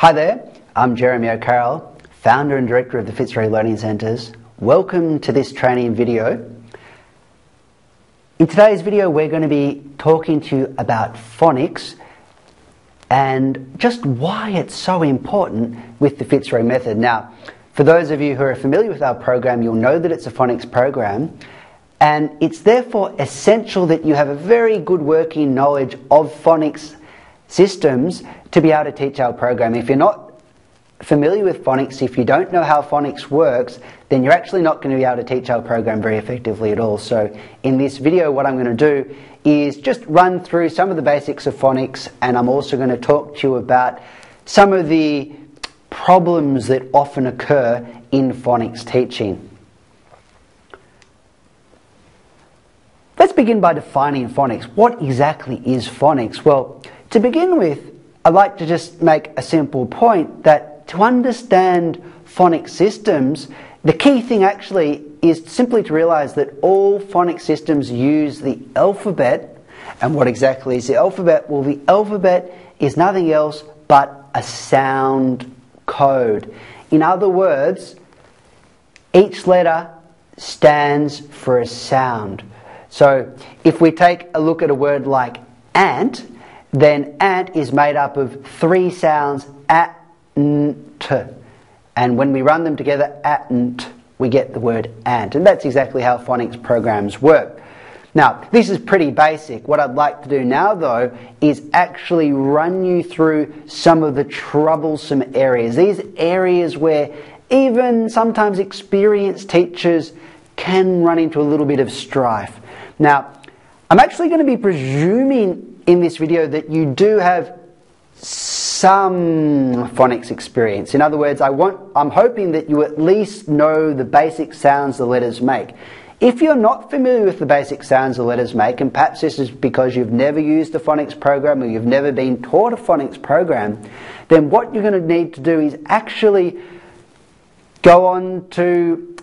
Hi there, I'm Jeremy O'Carroll, founder and director of the Fitzroy Learning Centres. Welcome to this training video. In today's video, we're going to be talking to you about phonics and just why it's so important with the Fitzroy method. Now, for those of you who are familiar with our program, you'll know that it's a phonics program, and it's therefore essential that you have a very good working knowledge of phonics systems to be able to teach our program. If you're not familiar with phonics, if you don't know how phonics works, then you're actually not going to be able to teach our program very effectively at all. So in this video, what I'm going to do is just run through some of the basics of phonics, and I'm also going to talk to you about some of the problems that often occur in phonics teaching. Let's begin by defining phonics. What exactly is phonics? Well, to begin with, I'd like to just make a simple point that to understand phonic systems, the key thing actually is simply to realize that all phonic systems use the alphabet. And what exactly is the alphabet? Well, the alphabet is nothing else but a sound code. In other words, each letter stands for a sound. So if we take a look at a word like ant, then ant is made up of three sounds at. And when we run them together, at, we get the word ant. And that's exactly how phonics programs work. Now, this is pretty basic. What I'd like to do now, though, is actually run you through some of the troublesome areas. These areas where even sometimes experienced teachers can run into a little bit of strife. Now, I'm actually going to be presuming in this video that you do have some phonics experience. In other words, I want, I'm hoping that you at least know the basic sounds the letters make. If you're not familiar with the basic sounds the letters make, and perhaps this is because you've never used a phonics program or you've never been taught a phonics program, then what you're going to need to do is actually go on to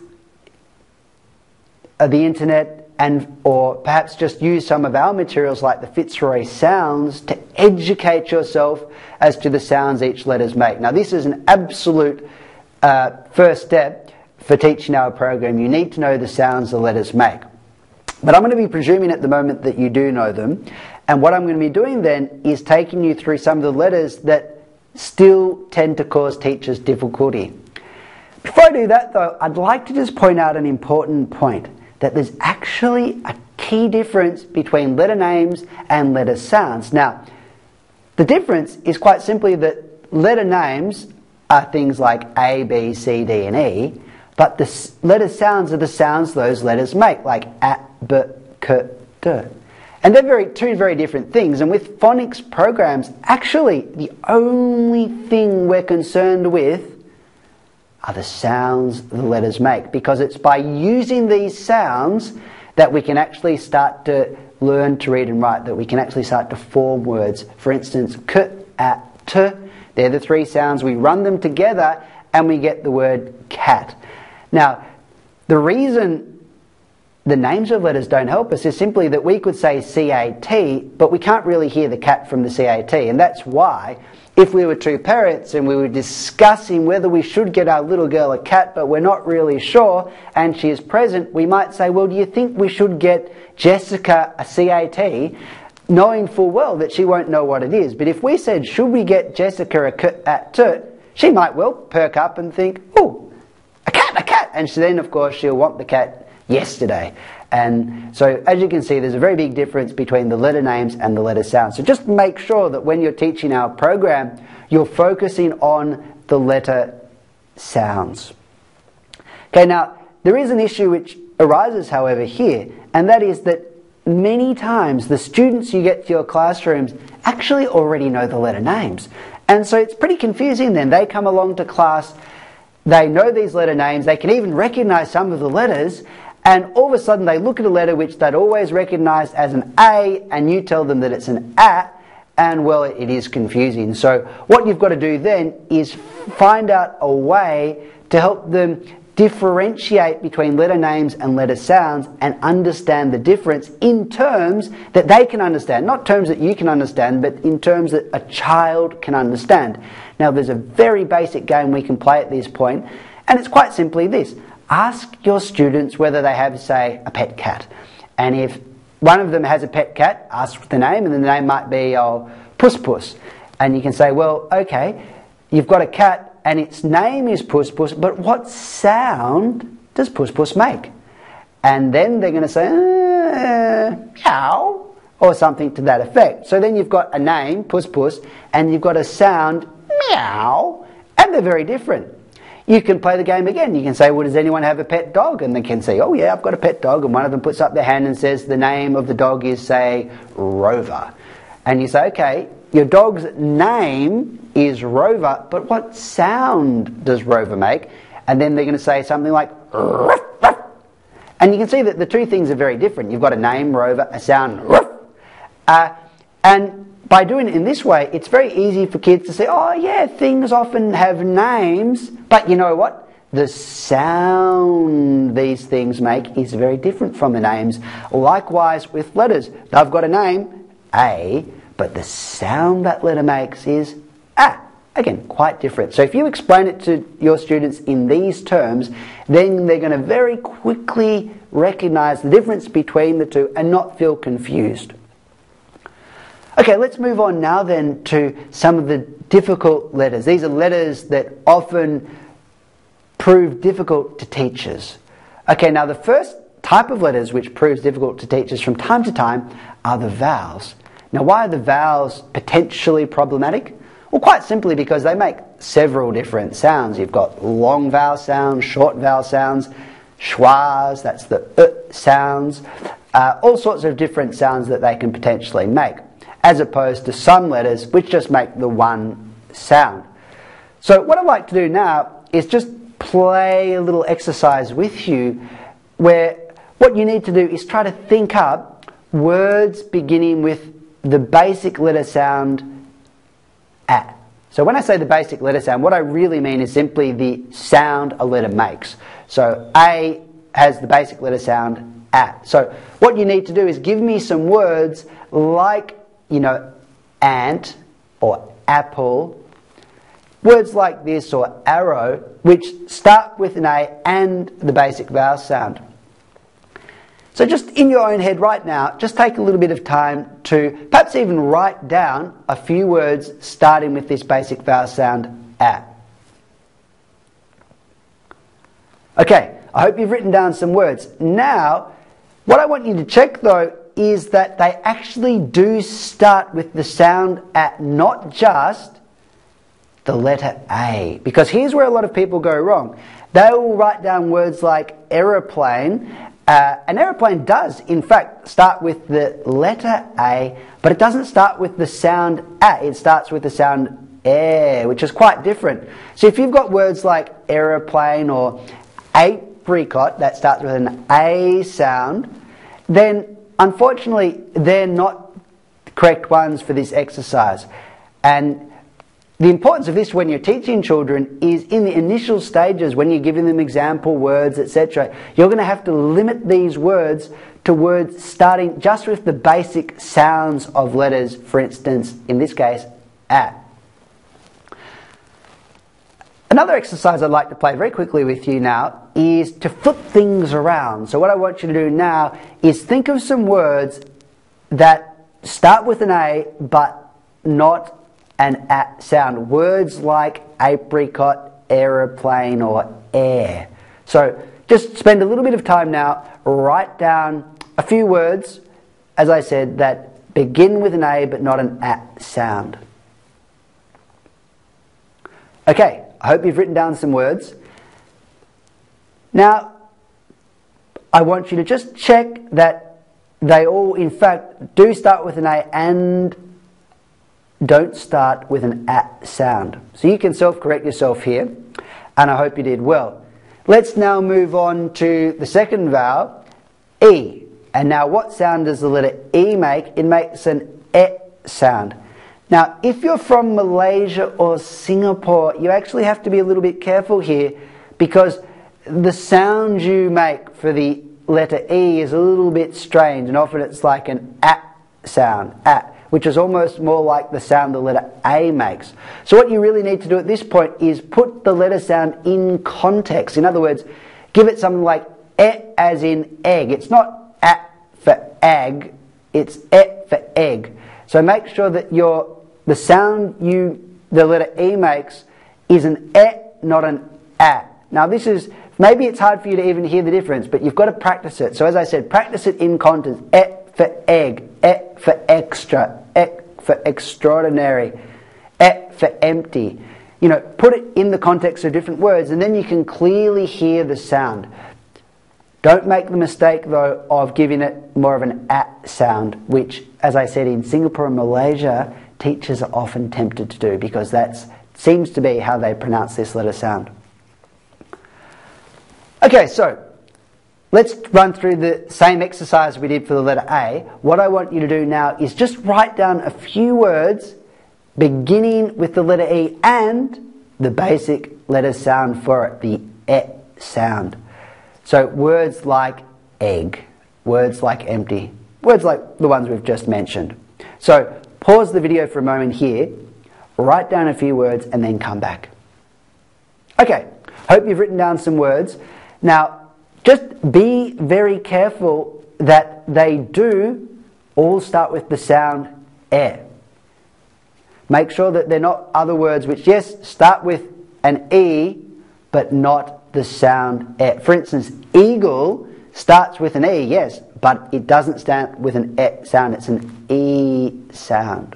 uh, the internet and or perhaps just use some of our materials like the Fitzroy sounds to educate yourself as to the sounds each letters make. Now this is an absolute uh, first step for teaching our program. You need to know the sounds the letters make. But I'm going to be presuming at the moment that you do know them. And what I'm going to be doing then is taking you through some of the letters that still tend to cause teachers difficulty. Before I do that though, I'd like to just point out an important point that there's actually a key difference between letter names and letter sounds. Now, the difference is quite simply that letter names are things like A, B, C, D, and E, but the letter sounds are the sounds those letters make, like A, B, K, D. And they're very, two very different things. And with phonics programs, actually, the only thing we're concerned with are the sounds the letters make because it's by using these sounds that we can actually start to learn to read and write, that we can actually start to form words. For instance, k, at, t, they're the three sounds. We run them together and we get the word cat. Now, the reason the names of letters don't help us is simply that we could say CAT, but we can't really hear the cat from the CAT, and that's why if we were two parents and we were discussing whether we should get our little girl a cat, but we're not really sure, and she is present, we might say, Well, do you think we should get Jessica a CAT? Knowing full well that she won't know what it is. But if we said, Should we get Jessica a cat? She might well perk up and think, Oh, a cat, a cat. And then, of course, she'll want the cat yesterday. And so, as you can see, there's a very big difference between the letter names and the letter sounds. So, just make sure that when you're teaching our program, you're focusing on the letter sounds. Okay, now, there is an issue which arises, however, here, and that is that many times the students you get to your classrooms actually already know the letter names. And so it's pretty confusing then. They come along to class, they know these letter names, they can even recognize some of the letters, and all of a sudden they look at a letter which they'd always recognized as an A, and you tell them that it's an A, and well, it is confusing. So, what you've got to do then is find out a way to help them differentiate between letter names and letter sounds and understand the difference in terms that they can understand. Not terms that you can understand, but in terms that a child can understand. Now, there's a very basic game we can play at this point, and it's quite simply this ask your students whether they have, say, a pet cat. And if one of them has a pet cat, ask the name, and the name might be oh, Puss Puss. And you can say, well, okay, you've got a cat and its name is Puss Puss, but what sound does Puss Puss make? And then they're going to say, uh, meow, or something to that effect. So then you've got a name, Puss Puss, and you've got a sound, meow, and they're very different. You can play the game again. You can say, well, does anyone have a pet dog? And they can say, oh yeah, I've got a pet dog. And one of them puts up their hand and says the name of the dog is, say, Rover. And you say, okay, your dog's name is Rover, but what sound does Rover make? And then they're going to say something like, ruff, ruff. and you can see that the two things are very different. You've got a name, Rover, a sound, ruff. Uh, and by doing it in this way, it's very easy for kids to say, oh yeah, things often have names, but you know what? The sound these things make is very different from the names. Likewise with letters. They've got a name, A, but the sound that letter makes is ah. Again, quite different. So if you explain it to your students in these terms, then they're going to very quickly recognize the difference between the two and not feel confused. Okay, let's move on now then to some of the difficult letters. These are letters that often prove difficult to teachers. Okay, now the first type of letters which proves difficult to teachers from time to time are the vowels. Now, why are the vowels potentially problematic? Well, quite simply because they make several different sounds. You've got long vowel sounds, short vowel sounds, schwas, that's the uh sounds, uh, all sorts of different sounds that they can potentially make, as opposed to some letters which just make the one sound. So, what I'd like to do now is just play a little exercise with you where what you need to do is try to think up words beginning with the basic letter sound a. So when I say the basic letter sound, what I really mean is simply the sound a letter makes. So A has the basic letter sound a. So what you need to do is give me some words like, you know, ant or apple, words like this or arrow, which start with an A and the basic vowel sound. So, just in your own head right now, just take a little bit of time to perhaps even write down a few words starting with this basic vowel sound a. Okay, I hope you've written down some words. Now, what I want you to check though is that they actually do start with the sound at not just the letter A. Because here's where a lot of people go wrong. They will write down words like aeroplane uh, an aeroplane does, in fact, start with the letter A, but it doesn't start with the sound A. It starts with the sound air, which is quite different. So if you've got words like aeroplane or apricot that starts with an A sound, then unfortunately they're not correct ones for this exercise. And the importance of this when you're teaching children is in the initial stages when you're giving them example words, etc. You're going to have to limit these words to words starting just with the basic sounds of letters, for instance, in this case, a. Another exercise I'd like to play very quickly with you now is to flip things around. So, what I want you to do now is think of some words that start with an A but not and at sound. Words like apricot, aeroplane, or air. So just spend a little bit of time now, write down a few words, as I said, that begin with an A but not an at sound. Okay, I hope you've written down some words. Now, I want you to just check that they all, in fact, do start with an A and don't start with an at sound. So you can self correct yourself here, and I hope you did well. Let's now move on to the second vowel, E. And now, what sound does the letter E make? It makes an E sound. Now, if you're from Malaysia or Singapore, you actually have to be a little bit careful here because the sound you make for the letter E is a little bit strange, and often it's like an at sound, at, which is almost more like the sound the letter A makes. So, what you really need to do at this point is put the letter sound in context. In other words, give it something like e as in egg. It's not at for ag, it's e for egg. So, make sure that your the sound you the letter E makes is an e, not an a. Now, this is maybe it's hard for you to even hear the difference, but you've got to practice it. So, as I said, practice it in context. E for egg, e for extra, e for extraordinary, e for empty. You know, put it in the context of different words, and then you can clearly hear the sound. Don't make the mistake, though, of giving it more of an at sound, which, as I said, in Singapore and Malaysia, teachers are often tempted to do because that seems to be how they pronounce this letter sound. Okay, so let's run through the same exercise we did for the letter A. What I want you to do now is just write down a few words beginning with the letter E and the basic letter sound for it, the E sound. So words like egg, words like empty, words like the ones we've just mentioned. So pause the video for a moment here, write down a few words, and then come back. Okay, hope you've written down some words. Now, just be very careful that they do all start with the sound air. Make sure that they're not other words which, yes, start with an E, but not the sound air. For instance, eagle starts with an E, yes, but it doesn't start with an E sound, it's an E sound.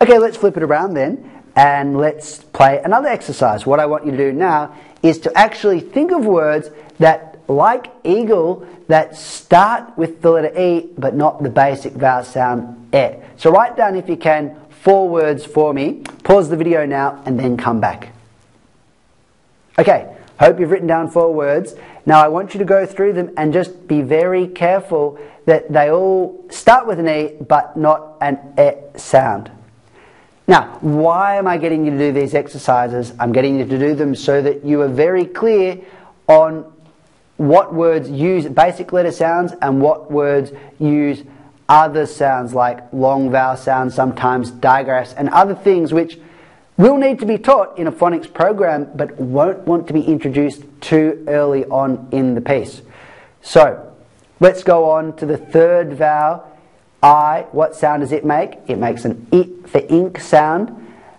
Okay, let's flip it around then and let's play another exercise. What I want you to do now is to actually think of words that, like eagle, that start with the letter E but not the basic vowel sound E. So write down, if you can, four words for me. Pause the video now and then come back. Okay, hope you've written down four words. Now I want you to go through them and just be very careful that they all start with an E but not an E sound. Now, why am I getting you to do these exercises? I'm getting you to do them so that you are very clear on what words use basic letter sounds and what words use other sounds like long vowel sounds, sometimes digraphs, and other things which will need to be taught in a phonics program but won't want to be introduced too early on in the piece. So, let's go on to the third vowel I, what sound does it make? It makes an it for ink sound.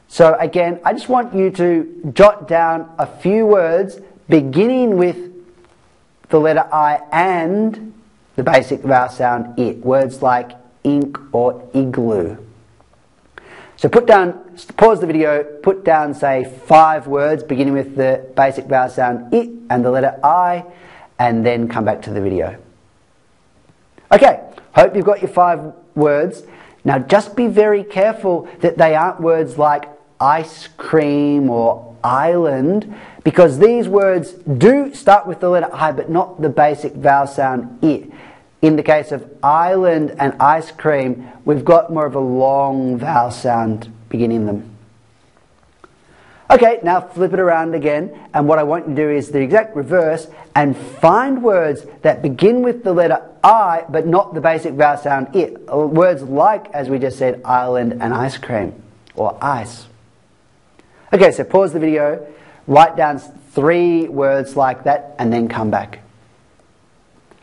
So again, I just want you to jot down a few words beginning with the letter I and the basic vowel sound it. Words like ink or igloo. So put down, pause the video, put down say five words beginning with the basic vowel sound it and the letter I, and then come back to the video. Okay, hope you've got your five words. Now, just be very careful that they aren't words like ice cream or island, because these words do start with the letter I, but not the basic vowel sound it. In the case of island and ice cream, we've got more of a long vowel sound beginning them. Okay, now flip it around again, and what I want you to do is the exact reverse and find words that begin with the letter I but not the basic vowel sound it. Words like, as we just said, island and ice cream or ice. Okay, so pause the video, write down three words like that, and then come back.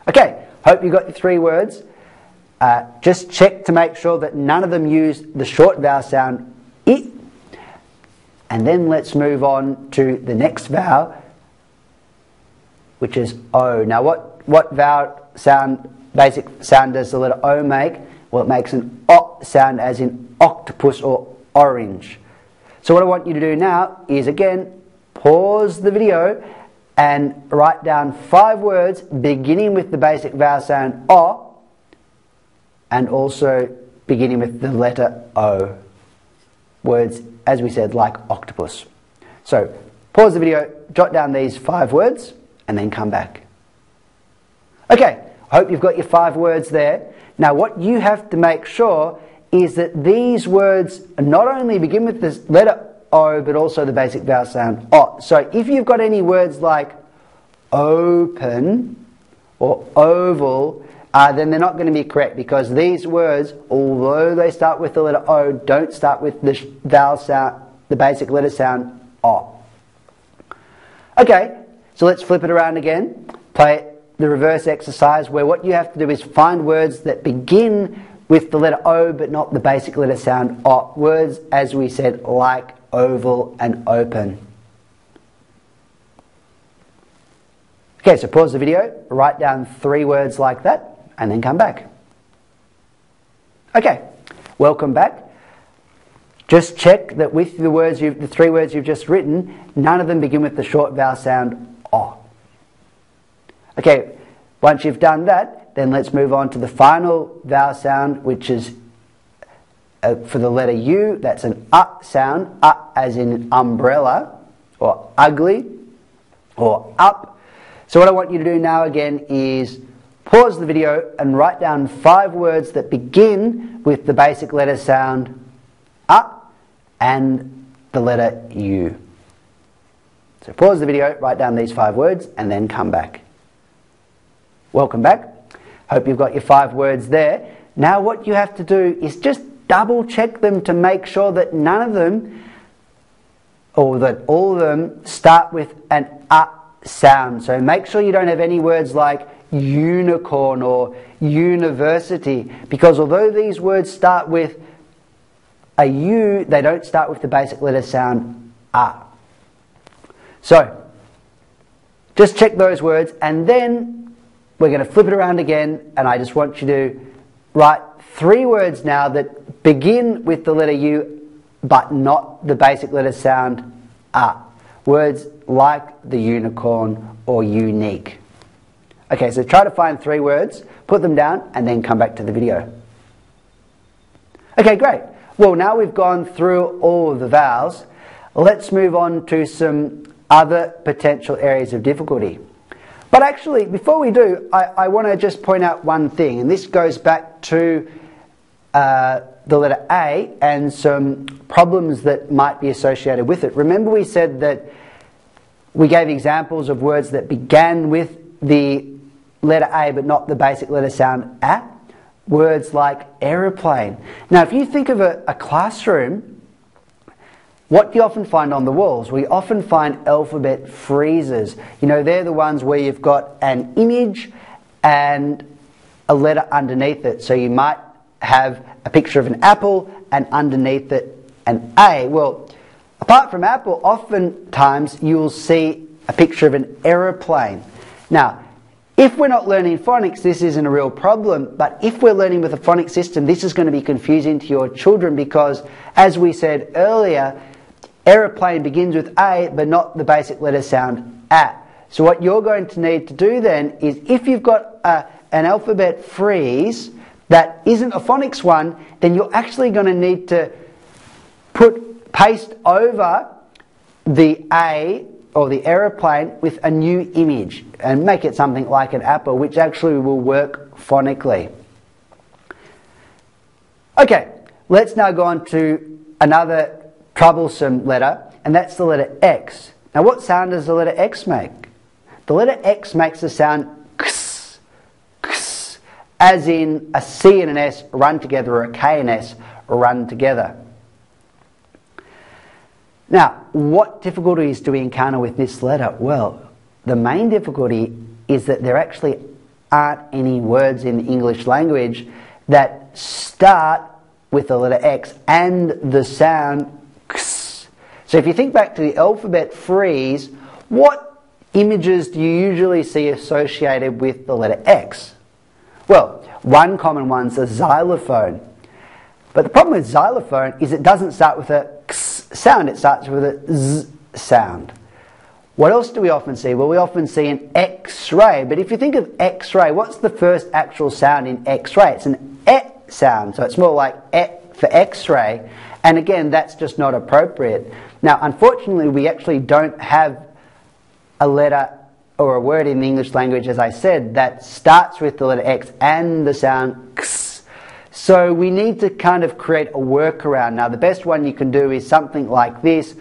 Okay, hope you got your three words. Uh, just check to make sure that none of them use the short vowel sound it and then let's move on to the next vowel, which is O. Now, what, what vowel sound, basic sound does the letter O make? Well, it makes an O sound as in octopus or orange. So what I want you to do now is again, pause the video and write down five words beginning with the basic vowel sound O and also beginning with the letter O. Words as we said, like octopus. So pause the video, jot down these five words, and then come back. Okay, I hope you've got your five words there. Now, what you have to make sure is that these words not only begin with the letter O, but also the basic vowel sound O. So if you've got any words like open or oval, uh, then they're not going to be correct because these words, although they start with the letter O, don't start with the vowel sound, the basic letter sound O. Okay, so let's flip it around again. Play the reverse exercise where what you have to do is find words that begin with the letter O but not the basic letter sound O. Words, as we said, like oval and open. Okay, so pause the video, write down three words like that, and then come back. Okay, welcome back. Just check that with the words you've, the three words you've just written, none of them begin with the short vowel sound O. Okay, once you've done that, then let's move on to the final vowel sound, which is uh, for the letter U, that's an uh sound, uh as in umbrella, or ugly, or up, so what I want you to do now again is pause the video and write down five words that begin with the basic letter sound A and the letter U. So pause the video, write down these five words and then come back. Welcome back. Hope you've got your five words there. Now what you have to do is just double check them to make sure that none of them or that all of them start with an A sound. So make sure you don't have any words like unicorn or university, because although these words start with a U, they don't start with the basic letter sound A. So, just check those words, and then we're going to flip it around again, and I just want you to write three words now that begin with the letter U, but not the basic letter sound A. Words like the unicorn or unique. Okay, so try to find three words, put them down, and then come back to the video. Okay, great. Well, now we've gone through all of the vowels, let's move on to some other potential areas of difficulty. But actually, before we do, I, I want to just point out one thing, and this goes back to uh, the letter A and some problems that might be associated with it. Remember, we said that we gave examples of words that began with the letter A but not the basic letter sound A. Words like aeroplane. Now, if you think of a, a classroom, what do you often find on the walls? We often find alphabet friezes. You know, they're the ones where you've got an image and a letter underneath it. So you might have a picture of an apple and underneath it an A. Well, apart from Apple, oftentimes you'll see a picture of an aeroplane. Now, if we're not learning phonics, this isn't a real problem, but if we're learning with a phonics system, this is going to be confusing to your children because, as we said earlier, aeroplane begins with A but not the basic letter sound A. So what you're going to need to do then is if you've got a, an alphabet frieze, that isn't a phonics one, then you're actually going to need to put paste over the A or the aeroplane with a new image and make it something like an apple, which actually will work phonically. Okay, let's now go on to another troublesome letter, and that's the letter X. Now, what sound does the letter X make? The letter X makes the sound as in a C and an S run together or a K and S run together. Now, what difficulties do we encounter with this letter? Well, the main difficulty is that there actually aren't any words in the English language that start with the letter X and the sound X. So if you think back to the alphabet frieze, what images do you usually see associated with the letter X? Well, one common one's a xylophone. But the problem with xylophone is it doesn't start with a x sound, it starts with a z sound. What else do we often see? Well, we often see an X-ray. But if you think of X-ray, what's the first actual sound in X-ray? It's an E sound. So it's more like E for X-ray. And again, that's just not appropriate. Now, unfortunately, we actually don't have a letter or a word in the English language, as I said, that starts with the letter X and the sound X. So we need to kind of create a workaround. Now, the best one you can do is something like this,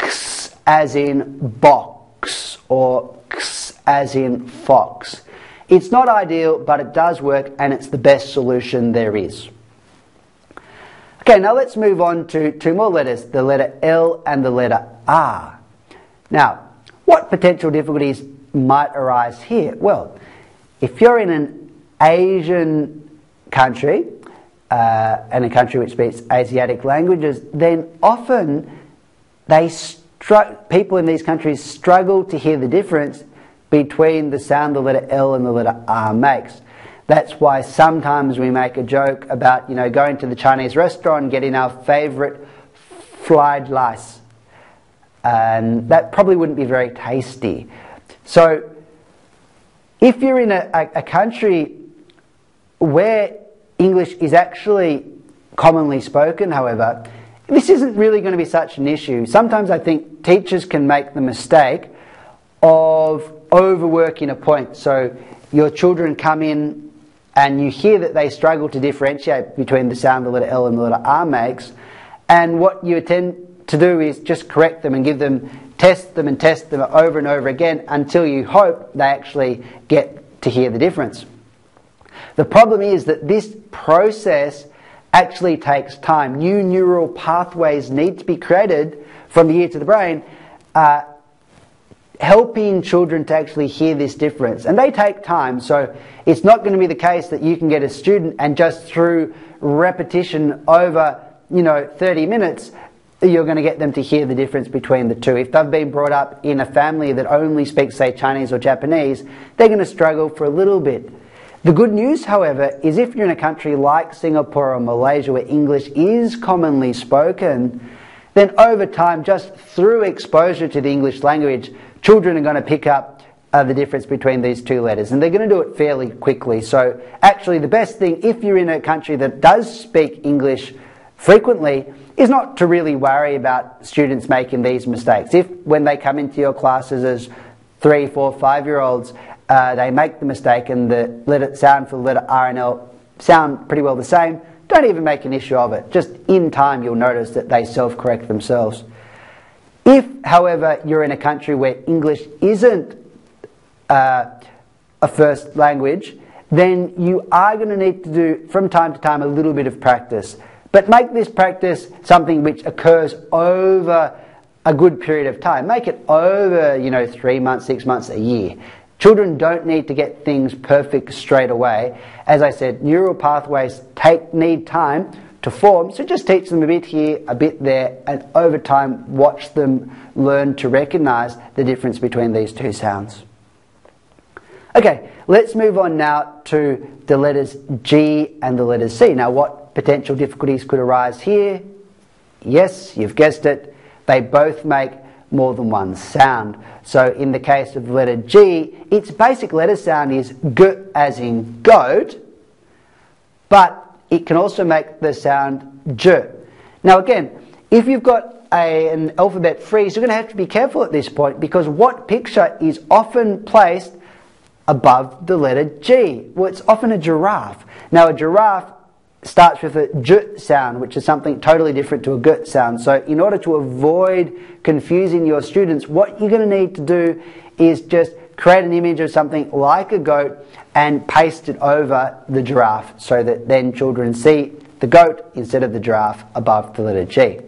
x as in box, or x as in fox. It's not ideal, but it does work, and it's the best solution there is. Okay, now let's move on to two more letters, the letter L and the letter R. Now, what potential difficulties might arise here? Well, if you're in an Asian country, uh, and a country which speaks Asiatic languages, then often they str- people in these countries struggle to hear the difference between the sound the letter L and the letter R makes. That's why sometimes we make a joke about, you know, going to the Chinese restaurant getting our favourite fried rice. And that probably wouldn't be very tasty. So, if you're in a, a, a country where English is actually commonly spoken, however, this isn't really going to be such an issue. Sometimes I think teachers can make the mistake of overworking a point. So your children come in and you hear that they struggle to differentiate between the sound the letter L and the letter R makes, and what you tend to do is just correct them and give them, test them and test them over and over again until you hope they actually get to hear the difference. The problem is that this process actually takes time. New neural pathways need to be created from the ear to the brain. Uh, helping children to actually hear this difference. And they take time, so it's not going to be the case that you can get a student and just through repetition over, you know, 30 minutes, you're going to get them to hear the difference between the two. If they've been brought up in a family that only speaks, say, Chinese or Japanese, they're going to struggle for a little bit. The good news, however, is if you're in a country like Singapore or Malaysia where English is commonly spoken, then over time, just through exposure to the English language, children are going to pick up uh, the difference between these two letters, and they're going to do it fairly quickly. So, actually, the best thing, if you're in a country that does speak English frequently, is not to really worry about students making these mistakes. If, when they come into your classes as three, four, five year olds, uh, they make the mistake and the letter sound for the letter R and L sound pretty well the same, don't even make an issue of it. Just in time, you'll notice that they self correct themselves. If, however, you're in a country where English isn't uh, a first language, then you are going to need to do, from time to time, a little bit of practice. But make this practice something which occurs over a good period of time. Make it over, you know, three months, six months, a year. Children don't need to get things perfect straight away. As I said, neural pathways take need time to form. So just teach them a bit here, a bit there, and over time watch them learn to recognize the difference between these two sounds. Okay, let's move on now to the letters G and the letters C. Now, what potential difficulties could arise here? Yes, you've guessed it. They both make more than one sound. So, in the case of the letter G, its basic letter sound is G as in goat, but it can also make the sound j. Now again, if you've got a, an alphabet frieze, you're going to have to be careful at this point because what picture is often placed above the letter G? Well, it's often a giraffe. Now a giraffe starts with a j sound, which is something totally different to a g sound. So in order to avoid confusing your students, what you're going to need to do is just create an image of something like a goat and paste it over the giraffe so that then children see the goat instead of the giraffe above the letter G.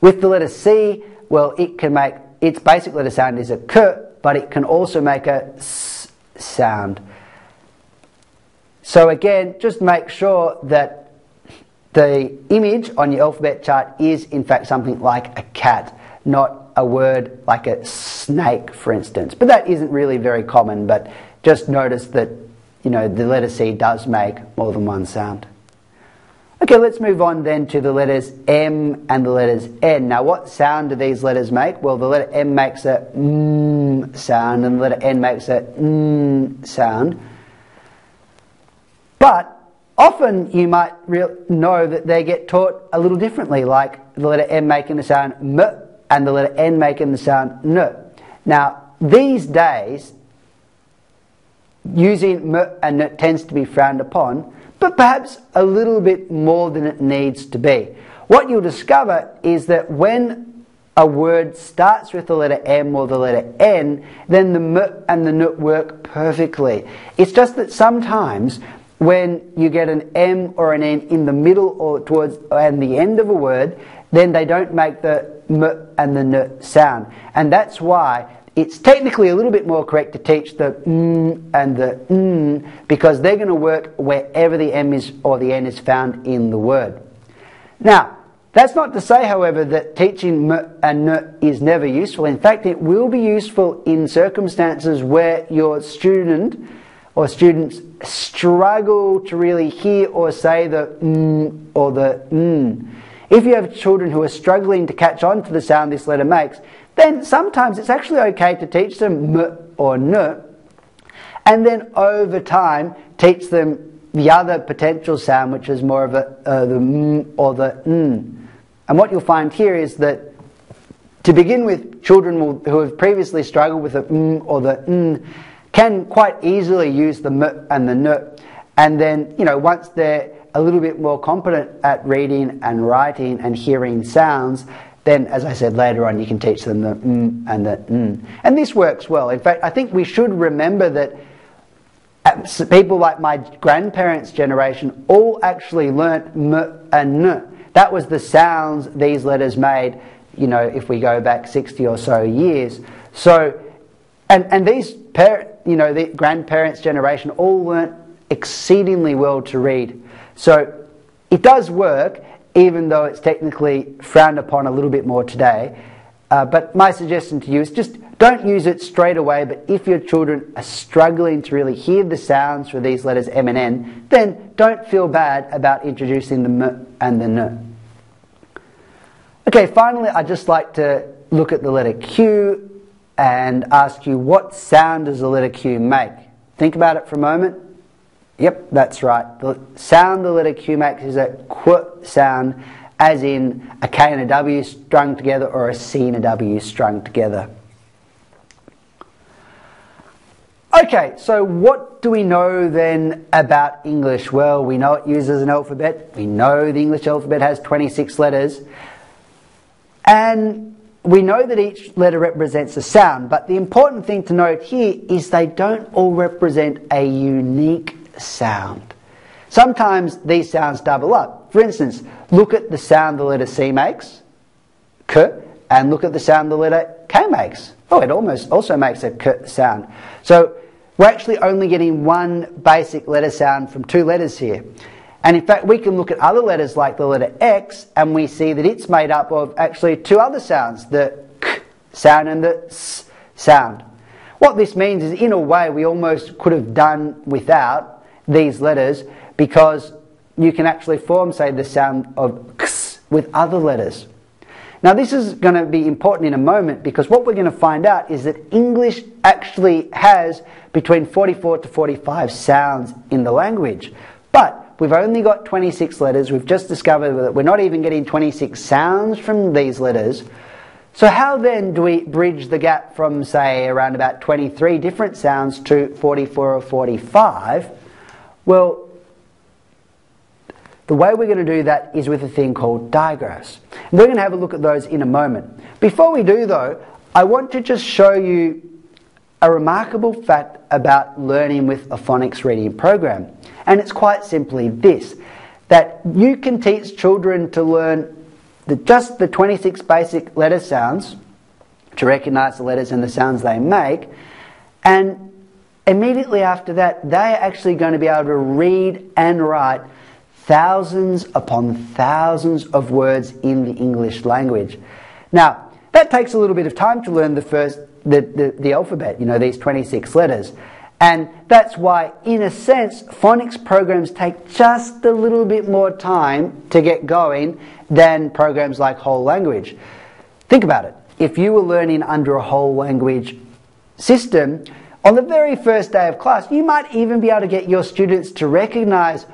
With the letter C, well, it can make its basic letter sound is a k, but it can also make a s sound. So again, just make sure that the image on your alphabet chart is in fact something like a cat, not a word like a snake, for instance. But that isn't really very common, but just notice that, you know, the letter C does make more than one sound. Okay, let's move on then to the letters M and the letters N. Now, what sound do these letters make? Well, the letter M makes a mm sound and the letter N makes a mm sound. But often you might know that they get taught a little differently, like the letter M making the sound m and the letter N making the sound N. Now, these days, using M and N tends to be frowned upon, but perhaps a little bit more than it needs to be. What you'll discover is that when a word starts with the letter M or the letter N, then the M and the N work perfectly. It's just that sometimes when you get an M or an N in the middle or towards and the end of a word, then they don't make the M and the N sound. And that's why it's technically a little bit more correct to teach the M and the N because they're going to work wherever the M is or the N is found in the word. Now, that's not to say, however, that teaching M and N is never useful. In fact, it will be useful in circumstances where your student or students struggle to really hear or say the n or the n. If you have children who are struggling to catch on to the sound this letter makes, then sometimes it's actually okay to teach them m or n, and then over time teach them the other potential sound, which is more of a, uh, the m or the n. And what you'll find here is that to begin with, children will, who have previously struggled with the m or the n can quite easily use the m and the n. And then, you know, once they're a little bit more competent at reading and writing and hearing sounds, then, as I said later on, you can teach them the m and the n. And this works well. In fact, I think we should remember that uh, people like my grandparents' generation all actually learnt m and n. That was the sounds these letters made, you know, if we go back 60 or so years. So, and, and these parents, you know, the grandparents' generation all learnt exceedingly well to read. So it does work, even though it's technically frowned upon a little bit more today. Uh, but my suggestion to you is just don't use it straight away, but if your children are struggling to really hear the sounds for these letters M and N, then don't feel bad about introducing the M and the N. Okay, finally, I'd just like to look at the letter Q and ask you what sound does the letter Q make? Think about it for a moment. Yep, that's right. The sound the letter Q makes is a qu sound, as in a K and a W strung together or a C and a W strung together. Okay, so what do we know then about English? Well, we know it uses an alphabet. We know the English alphabet has 26 letters. And we know that each letter represents a sound, but the important thing to note here is they don't all represent a unique sound. Sometimes these sounds double up. For instance, look at the sound the letter C makes, k, and look at the sound the letter K makes. Oh, it almost also makes a k sound. So we're actually only getting one basic letter sound from two letters here. And in fact, we can look at other letters like the letter X and we see that it's made up of actually two other sounds, the K sound and the S sound. What this means is, in a way, we almost could have done without these letters because you can actually form, say, the sound of X with other letters. Now, this is going to be important in a moment because what we're going to find out is that English actually has between 44 to 45 sounds in the language. But We've only got 26 letters. We've just discovered that we're not even getting 26 sounds from these letters. So, how then do we bridge the gap from, say, around about 23 different sounds to 44 or 45? Well, the way we're going to do that is with a thing called digraphs. And we're going to have a look at those in a moment. Before we do, though, I want to just show you a remarkable fact about learning with a phonics reading program. And it's quite simply this that you can teach children to learn the, just the 26 basic letter sounds, to recognize the letters and the sounds they make, and immediately after that, they're actually going to be able to read and write thousands upon thousands of words in the English language. Now, that takes a little bit of time to learn the first the, the, the alphabet, you know, these 26 letters. And that's why, in a sense, phonics programs take just a little bit more time to get going than programs like whole language. Think about it. If you were learning under a whole language system, on the very first day of class, you might even be able to get your students to recognize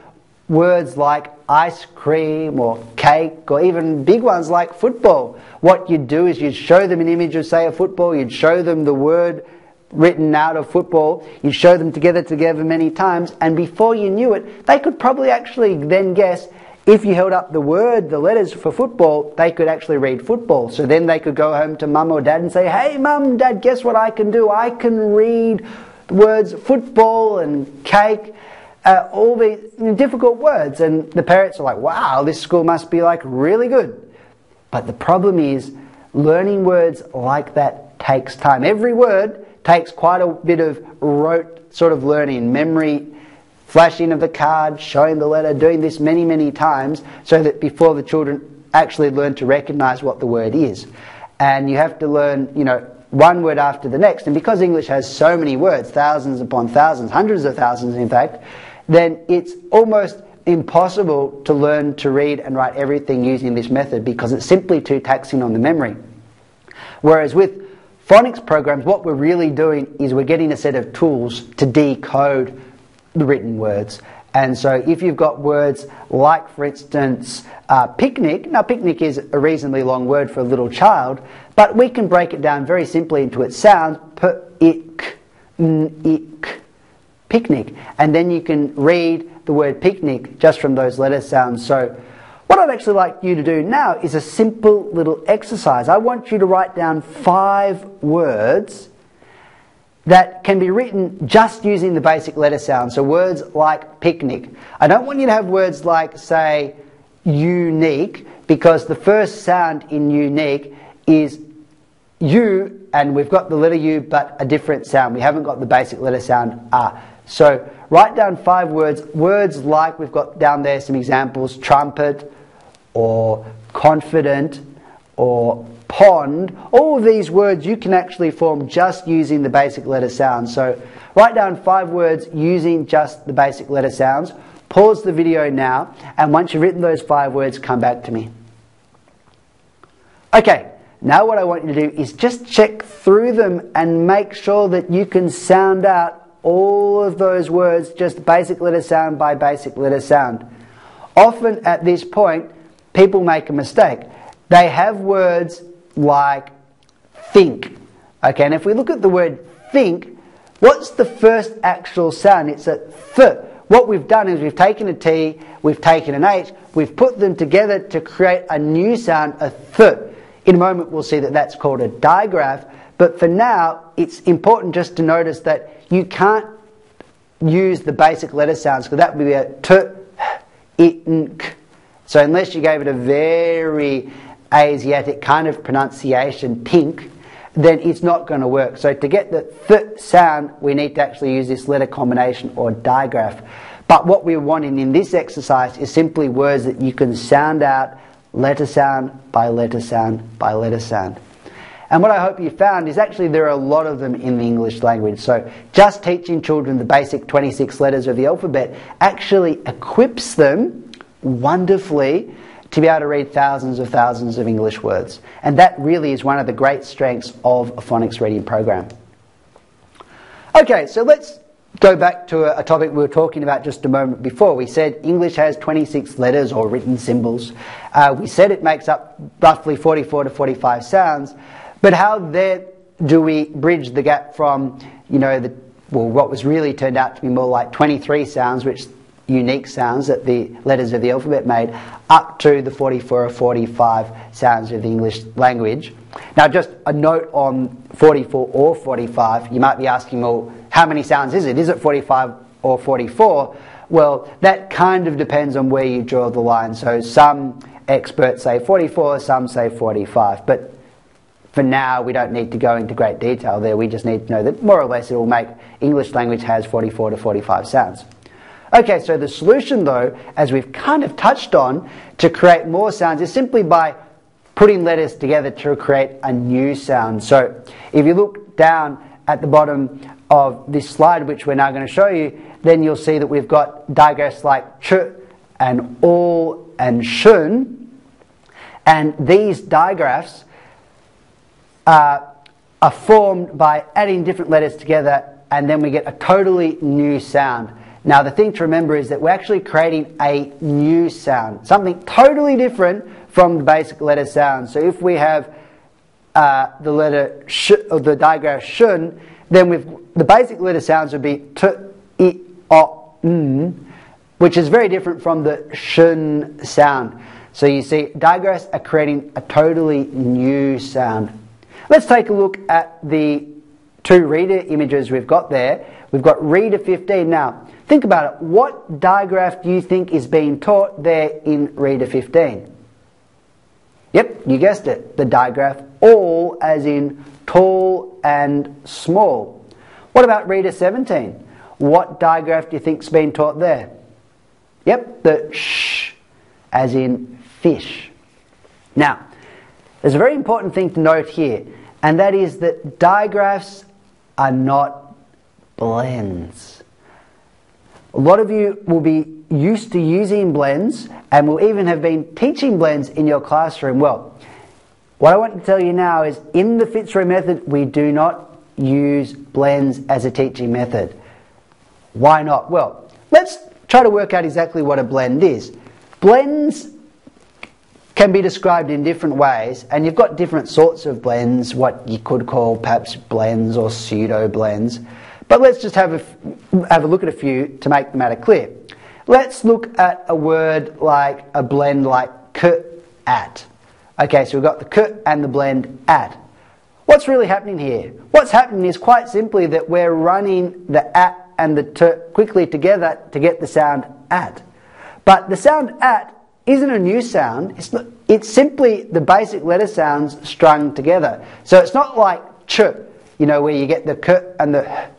words like ice cream or cake or even big ones like football. What you'd do is you'd show them an image of, say, a football, you'd show them the word written out of football, you show them together together many times, and before you knew it, they could probably actually then guess if you held up the word, the letters for football, they could actually read football. So then they could go home to mum or dad and say, Hey, mum, dad, guess what I can do? I can read the words football and cake, uh, all these difficult words. And the parents are like, Wow, this school must be like really good. But the problem is, learning words like that takes time. Every word takes quite a bit of rote sort of learning, memory flashing of the card, showing the letter, doing this many, many times so that before the children actually learn to recognize what the word is. And you have to learn, you know, one word after the next. And because English has so many words, thousands upon thousands, hundreds of thousands in fact, then it's almost impossible to learn to read and write everything using this method because it's simply too taxing on the memory. Whereas with phonics programs, what we're really doing is we're getting a set of tools to decode the written words. And so if you've got words like, for instance, uh, picnic, now picnic is a reasonably long word for a little child, but we can break it down very simply into its sounds, p-ik, n-ik, picnic. And then you can read the word picnic just from those letter sounds. So what I'd actually like you to do now is a simple little exercise. I want you to write down five words that can be written just using the basic letter sound. So words like picnic. I don't want you to have words like, say, unique, because the first sound in unique is U, and we've got the letter U, but a different sound. We haven't got the basic letter sound A. So write down five words. Words like we've got down there some examples trumpet, or confident, or pond, all these words you can actually form just using the basic letter sounds. So write down five words using just the basic letter sounds. Pause the video now, and once you've written those five words, come back to me. Okay, now what I want you to do is just check through them and make sure that you can sound out all of those words just basic letter sound by basic letter sound. Often at this point, people make a mistake. They have words like think. Okay, and if we look at the word think, what's the first actual sound? It's a th. What we've done is we've taken a T, we've taken an H, we've put them together to create a new sound, a th. In a moment we'll see that that's called a digraph, but for now it's important just to notice that you can't use the basic letter sounds because that would be a t, it, n, k. So unless you gave it a very Asiatic kind of pronunciation, tink, then it's not going to work. So to get the th sound, we need to actually use this letter combination or digraph. But what we're wanting in this exercise is simply words that you can sound out letter sound by letter sound by letter sound. And what I hope you found is actually there are a lot of them in the English language. So just teaching children the basic 26 letters of the alphabet actually equips them wonderfully to be able to read thousands of thousands of English words. And that really is one of the great strengths of a phonics reading program. Okay, so let's go back to a, topic we were talking about just a moment before. We said English has 26 letters or written symbols. Uh, we said it makes up roughly 44 to 45 sounds. But how do we bridge the gap from, you know, the, well, what was really turned out to be more like 23 sounds, which unique sounds that the letters of the alphabet made up to the 44 or 45 sounds of the English language. Now, just a note on 44 or 45, you might be asking, well, how many sounds is it? Is it 45 or 44? Well, that kind of depends on where you draw the line. So, some experts say 44, some say 45. But for now, we don't need to go into great detail there. We just need to know that more or less it will make English language has 44 to 45 sounds. Okay, so the solution though, as we've kind of touched on, to create more sounds is simply by putting letters together to create a new sound. So if you look down at the bottom of this slide, which we're now going to show you, then you'll see that we've got digraphs like ch and all and shun. And these digraphs uh, are formed by adding different letters together and then we get a totally new sound. Now, the thing to remember is that we're actually creating a new sound, something totally different from the basic letter sound. So if we have uh, the letter sh, or the digraph shun, then the basic letter sounds would be t, i, o, n, which is very different from the shun sound. So you see, digraphs are creating a totally new sound. Let's take a look at the two reader images we've got there. We've got reader 15 now. Think about it. What digraph do you think is being taught there in reader 15? Yep, you guessed it. The digraph all as in tall and small. What about reader 17? What digraph do you think's been taught there? Yep, the sh as in fish. Now, there's a very important thing to note here, and that is that digraphs are not blends. A lot of you will be used to using blends and will even have been teaching blends in your classroom. Well, what I want to tell you now is in the Fitzroy method, we do not use blends as a teaching method. Why not? Well, let's try to work out exactly what a blend is. Blends can be described in different ways, and you've got different sorts of blends, what you could call perhaps blends or pseudo blends. But let's just have a, have a look at a few to make the matter clear. Let's look at a word like a blend like k at. Okay, so we've got the k and the blend at. What's really happening here? What's happening is quite simply that we're running the at and the t quickly together to get the sound at. But the sound at isn't a new sound. It's, not, it's simply the basic letter sounds strung together. So it's not like ch, you know, where you get the k and the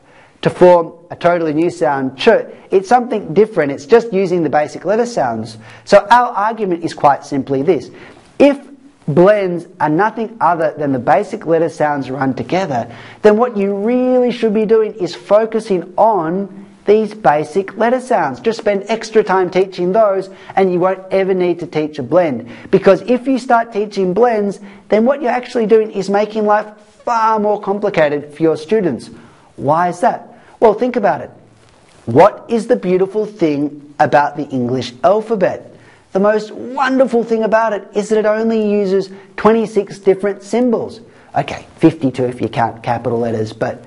to form a totally new sound ch. It's something different. It's just using the basic letter sounds. So our argument is quite simply this. If blends are nothing other than the basic letter sounds run together, then what you really should be doing is focusing on these basic letter sounds. Just spend extra time teaching those and you won't ever need to teach a blend. Because if you start teaching blends, then what you're actually doing is making life far more complicated for your students. Why is that? Well, think about it. What is the beautiful thing about the English alphabet? The most wonderful thing about it is that it only uses 26 different symbols. Okay, 52 if you count capital letters, but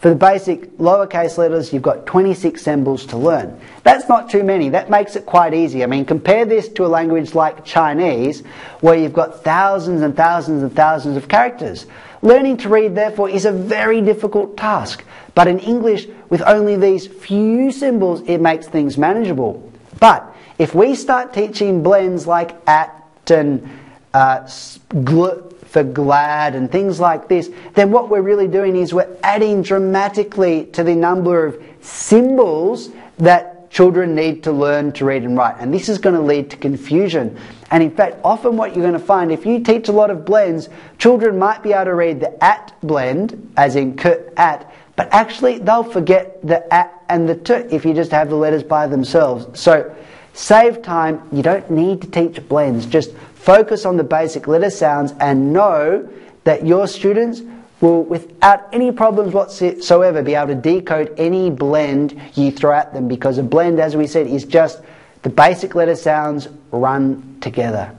for the basic lowercase letters, you've got 26 symbols to learn. That's not too many. That makes it quite easy. I mean, compare this to a language like Chinese, where you've got thousands and thousands and thousands of characters. Learning to read, therefore, is a very difficult task. But in English, with only these few symbols, it makes things manageable. But if we start teaching blends like at and uh, gl for glad and things like this, then what we're really doing is we're adding dramatically to the number of symbols that children need to learn to read and write. And this is going to lead to confusion. And in fact, often what you're going to find, if you teach a lot of blends, children might be able to read the at blend, as in k at, but actually they'll forget the at and the t if you just have the letters by themselves. So save time. You don't need to teach blends. Just focus on the basic letter sounds and know that your students will, without any problems whatsoever, be able to decode any blend you throw at them because a blend, as we said, is just the basic letter sounds run together.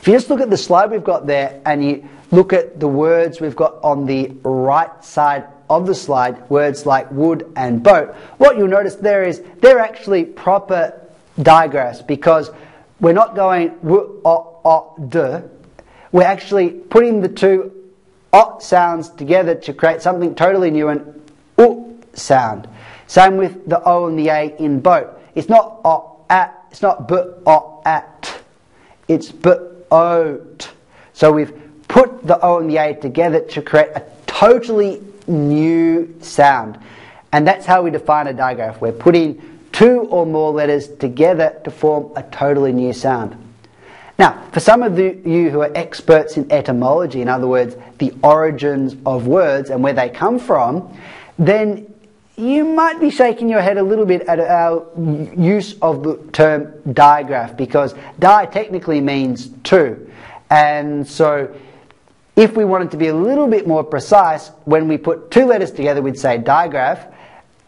If you just look at the slide we've got there and you look at the words we've got on the right side of the slide, words like wood and boat, what you'll notice there is they're actually proper digraphs because we're not going w, o, o, d. We're actually putting the two o sounds together to create something totally new, and u sound. Same with the o and the a in boat. It's not o at, it's not b o at. It's b o t. So we've put the o and the a together to create a totally new sound. And that's how we define a digraph. We're putting two or more letters together to form a totally new sound. Now, for some of you who are experts in etymology, in other words, the origins of words and where they come from, then you might be shaking your head a little bit at our use of the term digraph because di technically means two. And so if we wanted to be a little bit more precise, when we put two letters together, we'd say digraph.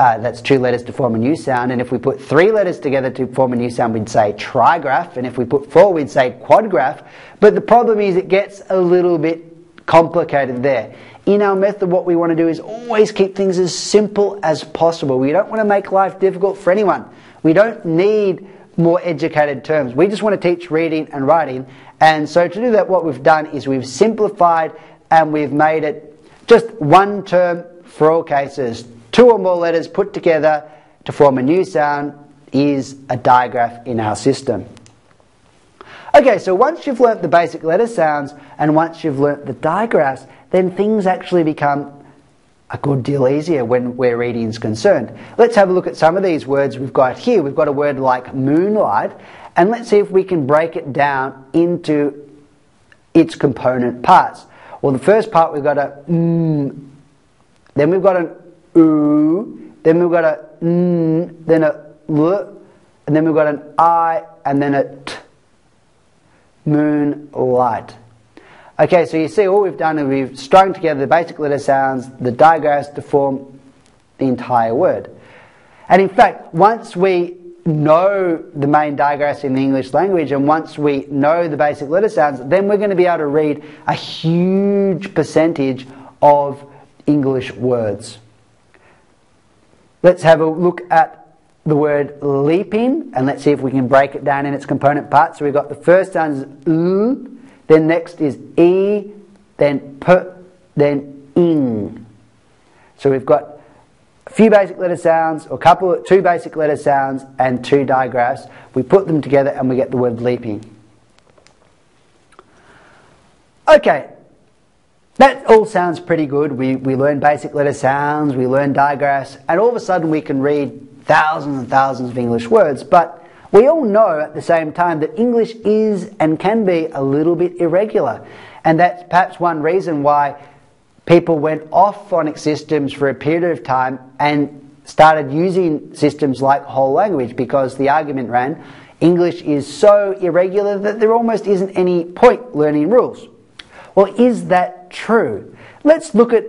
Uh, that's two letters to form a new sound. And if we put three letters together to form a new sound, we'd say trigraph. And if we put four, we'd say quadgraph. But the problem is it gets a little bit complicated there. In our method, what we want to do is always keep things as simple as possible. We don't want to make life difficult for anyone. We don't need more educated terms. We just want to teach reading and writing. And so to do that, what we've done is we've simplified and we've made it just one term for all cases. Two or more letters put together to form a new sound is a digraph in our system. Okay, so once you've learnt the basic letter sounds and once you've learnt the digraphs, then things actually become a good deal easier when where reading is concerned. Let's have a look at some of these words we've got here. We've got a word like moonlight, and let's see if we can break it down into its component parts. Well, the first part we've got a mm, then we've got an oo, then we've got a n, then a l, and then we've got an i, and then a t. Moonlight. Okay, so you see all we've done is we've strung together the basic letter sounds, the digraphs to form the entire word. And in fact, once we know the main digraphs in the English language and once we know the basic letter sounds, then we're going to be able to read a huge percentage of English words. Let's have a look at the word leaping and let's see if we can break it down in its component parts. So we've got the first sound is l, then next is e, then p, then ing. So we've got a few basic letter sounds, or a couple, of, two basic letter sounds, and two digraphs. We put them together and we get the word leaping. Okay, that all sounds pretty good. We, we learn basic letter sounds, we learn digraphs, and all of a sudden we can read thousands and thousands of English words. But we all know at the same time that English is and can be a little bit irregular. And that's perhaps one reason why people went off phonic systems for a period of time and started using systems like whole language because the argument ran English is so irregular that there almost isn't any point learning rules. Well, is that true? Let's look at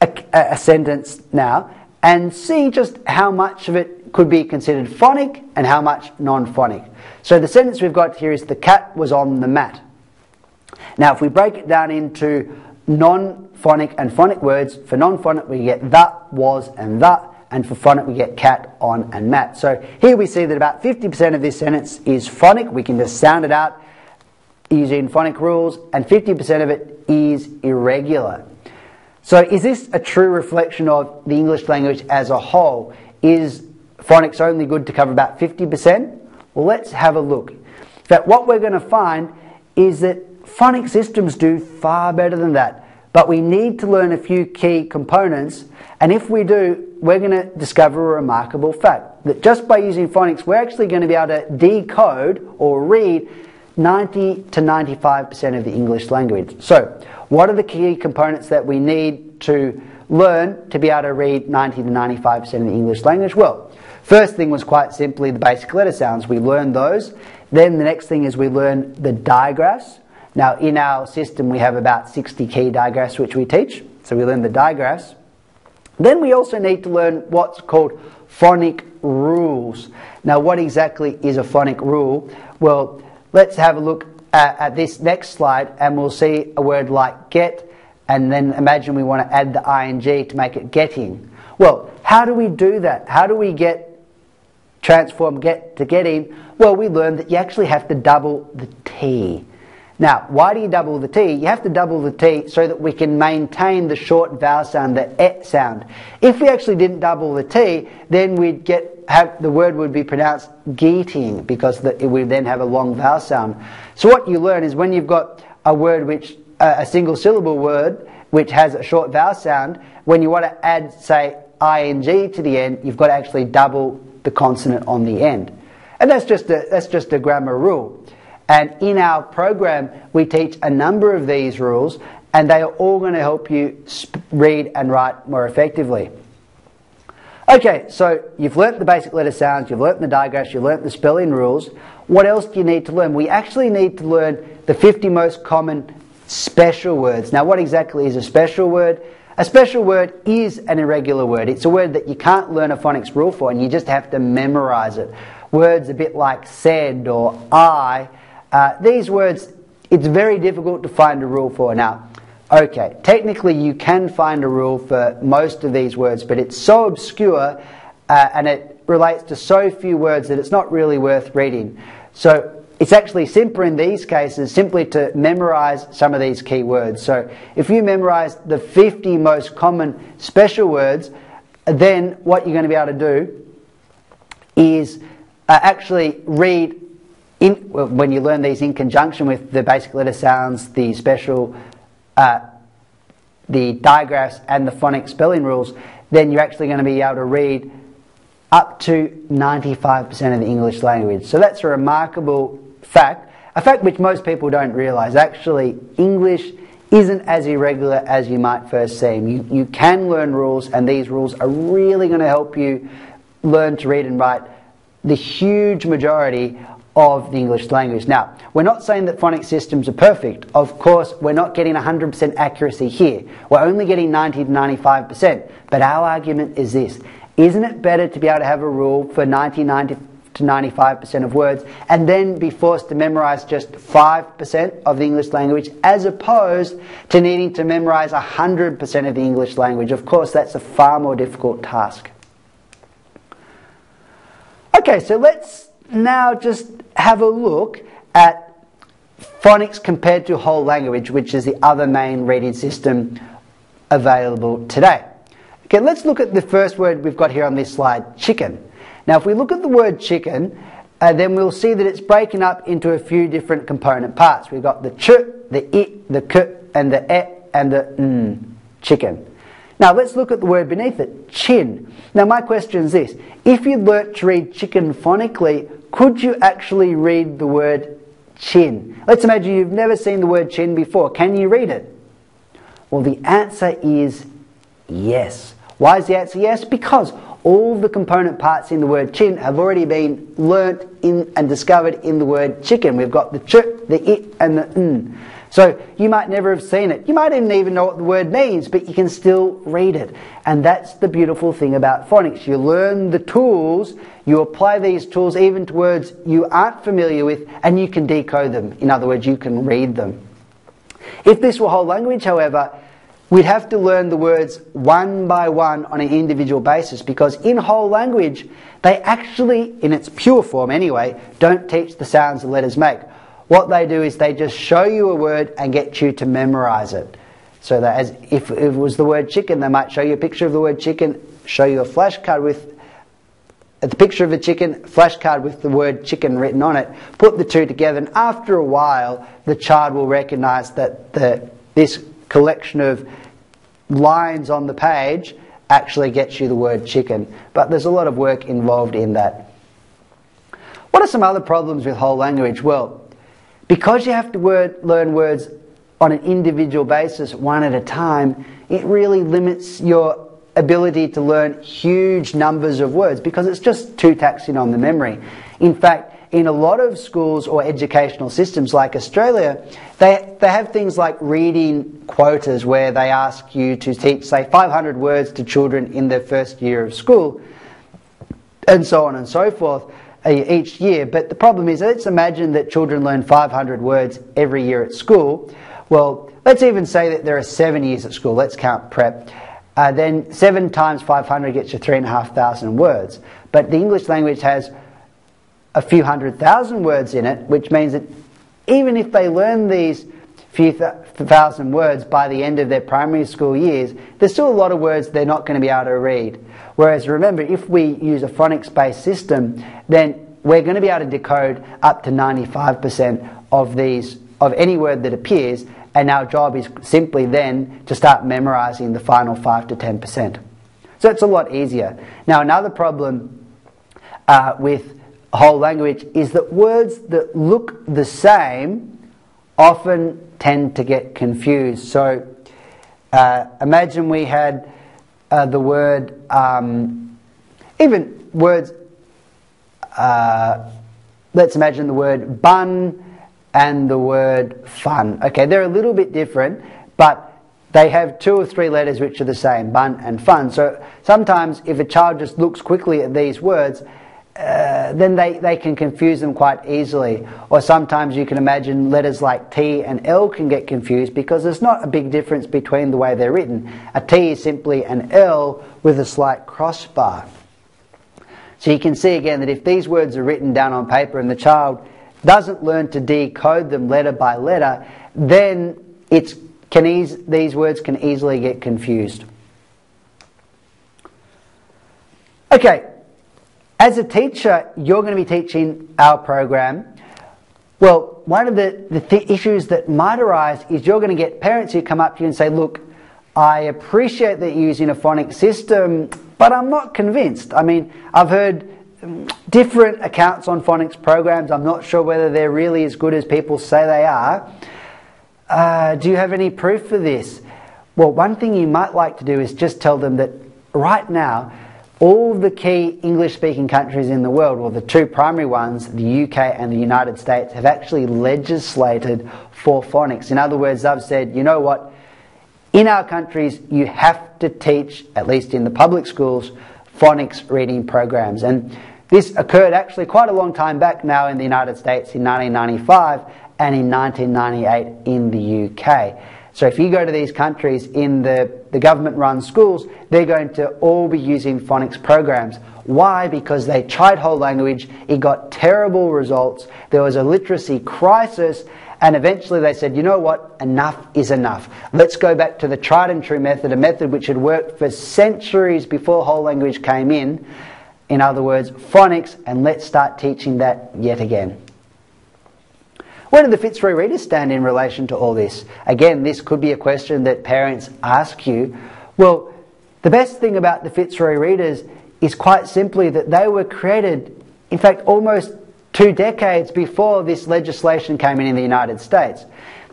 a, a sentence now and see just how much of it could be considered phonic and how much non-phonic. So the sentence we've got here is the cat was on the mat. Now if we break it down into non-phonic and phonic words, for non-phonic we get that, was and that, and for phonic we get cat, on and mat. So here we see that about 50% of this sentence is phonic, we can just sound it out using phonic rules, and 50% of it is irregular. So is this a true reflection of the English language as a whole? Is phonics only good to cover about 50%? Well, let's have a look. Fact, what we're going to find is that phonic systems do far better than that. But we need to learn a few key components, and if we do, we're going to discover a remarkable fact that just by using phonics, we're actually going to be able to decode or read 90 to 95% of the English language. So, what are the key components that we need to learn to be able to read 90 to 95% of the English language? Well, first thing was quite simply the basic letter sounds. We learned those. Then the next thing is we learn the digraphs. Now, in our system, we have about 60 key digraphs which we teach. So we learn the digraphs. Then we also need to learn what's called phonic rules. Now, what exactly is a phonic rule? Well, Let's have a look at, at this next slide and we'll see a word like get and then imagine we want to add the ing to make it getting. Well, how do we do that? How do we get transform get to getting? Well, we learned that you actually have to double the T. Now, why do you double the T? You have to double the T so that we can maintain the short vowel sound, the et sound. If we actually didn't double the T, then we'd get have, the word would be pronounced geeting because the, it would then have a long vowel sound. So what you learn is when you've got a word which, uh, a single syllable word which has a short vowel sound, when you want to add, say, ing to the end, you've got to actually double the consonant on the end. And that's just a, that's just a grammar rule. And in our program, we teach a number of these rules, and they are all going to help you read and write more effectively. Okay, so you've learnt the basic letter sounds, you've learnt the digraphs, you've learnt the spelling rules. What else do you need to learn? We actually need to learn the 50 most common special words. Now, what exactly is a special word? A special word is an irregular word. It's a word that you can't learn a phonics rule for and you just have to memorize it. Words a bit like said or I, uh, these words, it's very difficult to find a rule for. Now, Okay, technically you can find a rule for most of these words, but it's so obscure uh, and it relates to so few words that it's not really worth reading. So it's actually simpler in these cases simply to memorize some of these key words. So if you memorize the 50 most common special words, then what you're going to be able to do is uh, actually read in, when you learn these in conjunction with the basic letter sounds, the special uh, the digraphs and the phonics spelling rules, then you're actually going to be able to read up to 95% of the English language. So that's a remarkable fact, a fact which most people don't realise. Actually, English isn't as irregular as you might first seem. You, you can learn rules, and these rules are really going to help you learn to read and write the huge majority of the English language. Now, we're not saying that phonics systems are perfect. Of course, we're not getting 100% accuracy here. We're only getting 90 to 95%. But our argument is this. Isn't it better to be able to have a rule for 90 to 95% of words and then be forced to memorize just 5% of the English language as opposed to needing to memorize 100% of the English language? Of course, that's a far more difficult task. Okay, so let's now just have a look at phonics compared to whole language, which is the other main reading system available today. Okay, let's look at the first word we've got here on this slide, chicken. Now, if we look at the word chicken, uh, then we'll see that it's breaking up into a few different component parts. We've got the ch, the it, the k, and the e, and the n, chicken. Now let's look at the word beneath it, chin. Now my question is this, if you learnt to read chicken phonically, could you actually read the word chin? Let's imagine you've never seen the word chin before. Can you read it? Well, the answer is yes. Why is the answer yes? Because all the component parts in the word chin have already been learnt in and discovered in the word chicken. We've got the ch, the it, and the n. So you might never have seen it. You might even even know what the word means, but you can still read it. And that's the beautiful thing about phonics. You learn the tools, you apply these tools even to words you aren't familiar with, and you can decode them. In other words, you can read them. If this were whole language, however, we'd have to learn the words one by one on an individual basis because in whole language, they actually, in its pure form anyway, don't teach the sounds the letters make. What they do is they just show you a word and get you to memorize it. So that as if, it was the word chicken, they might show you a picture of the word chicken, show you a flashcard with uh, the picture of a chicken, flashcard with the word chicken written on it, put the two together, and after a while, the child will recognize that the, this collection of lines on the page actually gets you the word chicken. But there's a lot of work involved in that. What are some other problems with whole language? Well, because you have to word, learn words on an individual basis, one at a time, it really limits your ability to learn huge numbers of words because it's just too taxing on the memory. In fact, in a lot of schools or educational systems like Australia, they, they have things like reading quotas where they ask you to teach, say, 500 words to children in their first year of school, and so on and so forth each year. But the problem is, let's imagine that children learn 500 words every year at school. Well, let's even say that there are seven years at school. Let's count prep. Uh, then seven times 500 gets you three and a half thousand words. But the English language has a few hundred thousand words in it, which means that even if they learn these few th- thousand words by the end of their primary school years, there's still a lot of words they're not going to be able to read. Whereas remember, if we use a phonics based system, then we're going to be able to decode up to 95% of these, of any word that appears, and our job is simply then to start memorizing the final 5 to 10%. So it's a lot easier. Now, another problem uh, with whole language is that words that look the same often tend to get confused. So uh, imagine we had uh, the word, um, even words, uh, let's imagine the word bun and the word fun. Okay, they're a little bit different, but they have two or three letters which are the same, bun and fun. So sometimes if a child just looks quickly at these words, uh, then they, they can confuse them quite easily. Or sometimes you can imagine letters like T and L can get confused because there's not a big difference between the way they're written. A T is simply an L with a slight crossbar. So you can see again that if these words are written down on paper and the child doesn't learn to decode them letter by letter, then it's, can eas- these words can easily get confused. Okay, as a teacher, you're going to be teaching our program. Well, one of the, the th- issues that might arise is you're going to get parents who come up to you and say, Look, I appreciate that you're using a phonics system, but I'm not convinced. I mean, I've heard different accounts on phonics programs. I'm not sure whether they're really as good as people say they are. Uh, do you have any proof for this? Well, one thing you might like to do is just tell them that right now, all the key English speaking countries in the world, or the two primary ones, the UK and the United States, have actually legislated for phonics. In other words, they've said, you know what, in our countries, you have to teach, at least in the public schools, phonics reading programs. And this occurred actually quite a long time back now in the United States in 1995 and in 1998 in the UK. So if you go to these countries in the, the government run schools, they're going to all be using phonics programs. Why? Because they tried whole language, it got terrible results, there was a literacy crisis, and eventually they said, you know what, enough is enough. Let's go back to the tried and true method, a method which had worked for centuries before whole language came in. In other words, phonics, and let's start teaching that yet again. Where do the Fitzroy readers stand in relation to all this? Again, this could be a question that parents ask you. Well, the best thing about the Fitzroy readers is quite simply that they were created, in fact, almost two decades before this legislation came in in the United States.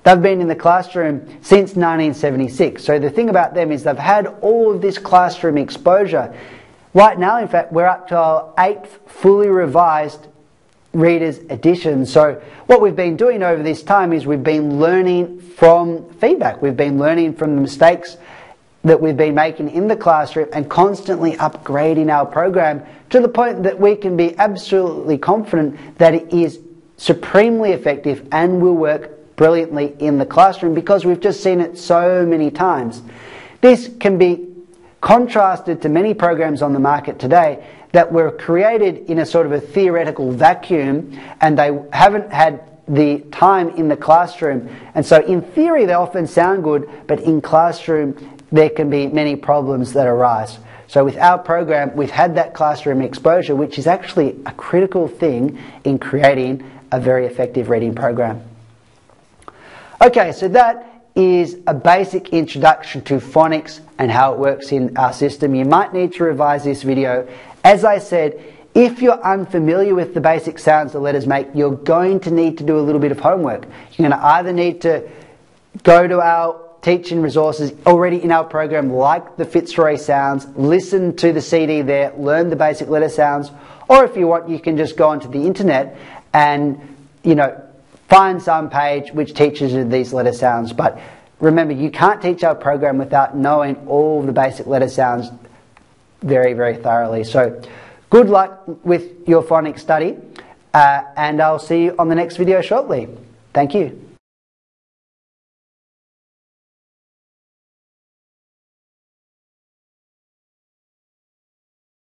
They've been in the classroom since 1976. So the thing about them is they've had all of this classroom exposure. Right now, in fact, we're up to our eighth fully revised readers edition. So what we've been doing over this time is we've been learning from feedback. We've been learning from the mistakes that we've been making in the classroom and constantly upgrading our program to the point that we can be absolutely confident that it is supremely effective and will work brilliantly in the classroom because we've just seen it so many times. This can be contrasted to many programs on the market today that were created in a sort of a theoretical vacuum and they haven't had the time in the classroom. And so, in theory, they often sound good, but in classroom, there can be many problems that arise. So, with our program, we've had that classroom exposure, which is actually a critical thing in creating a very effective reading program. Okay, so that is a basic introduction to phonics and how it works in our system. You might need to revise this video as I said, if you're unfamiliar with the basic sounds the letters make, you're going to need to do a little bit of homework. You're going to either need to go to our teaching resources already in our program, like the Fitzroy sounds, listen to the CD there, learn the basic letter sounds, or if you want, you can just go onto the internet and, you know, find some page which teaches you these letter sounds. But remember, you can't teach our program without knowing all the basic letter sounds very, very thoroughly. So, good luck with your phonics study, uh, and I'll see you on the next video shortly. Thank you.